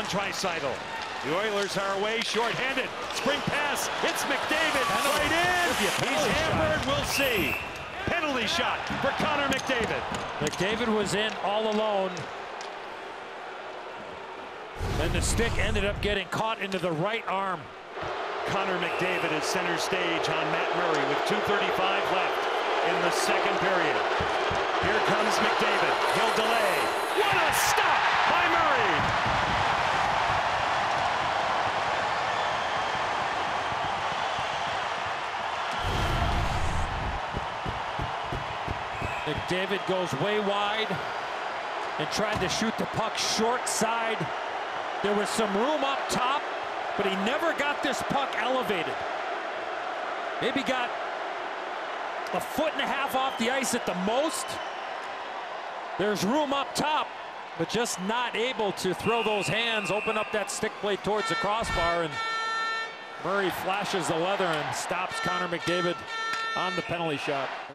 on Tricycle. The Oilers are away, shorthanded. Spring pass. It's McDavid right in. He's hammered. We'll see. Penalty shot for Connor McDavid. McDavid was in all alone. Then the stick ended up getting caught into the right arm. Connor McDavid is center stage on Matt Murray with 2.35 left in the second period. Here comes McDavid. He'll delay. McDavid goes way wide and tried to shoot the puck short side. There was some room up top, but he never got this puck elevated. Maybe got a foot and a half off the ice at the most. There's room up top, but just not able to throw those hands, open up that stick plate towards the crossbar, and Murray flashes the leather and stops Connor McDavid on the penalty shot.